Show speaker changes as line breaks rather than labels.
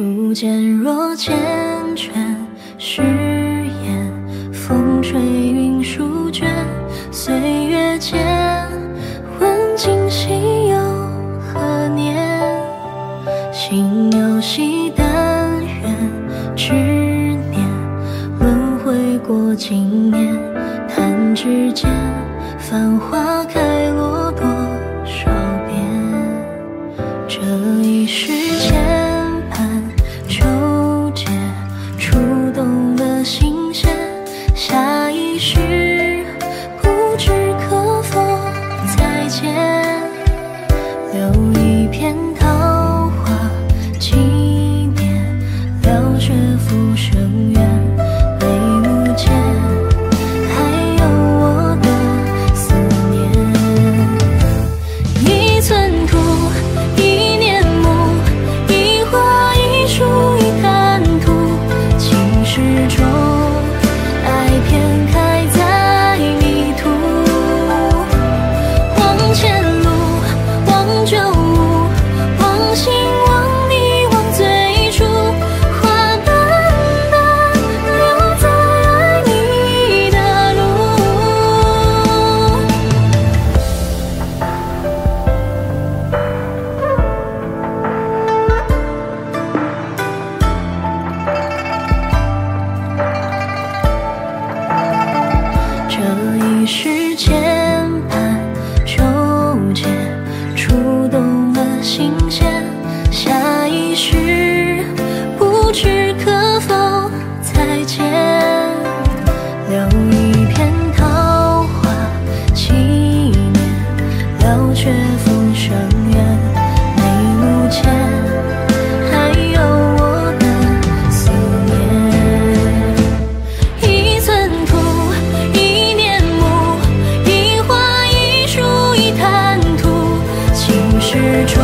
初见若缱绻誓言，风吹云舒卷，岁月间，问今夕又何年？心有惜但愿执念，轮回过经年，弹指间，繁花开落多少遍？这一世去却浮生缘。眉目间还有我的思念。一寸土，一年木，一花一树一滩土。情是种，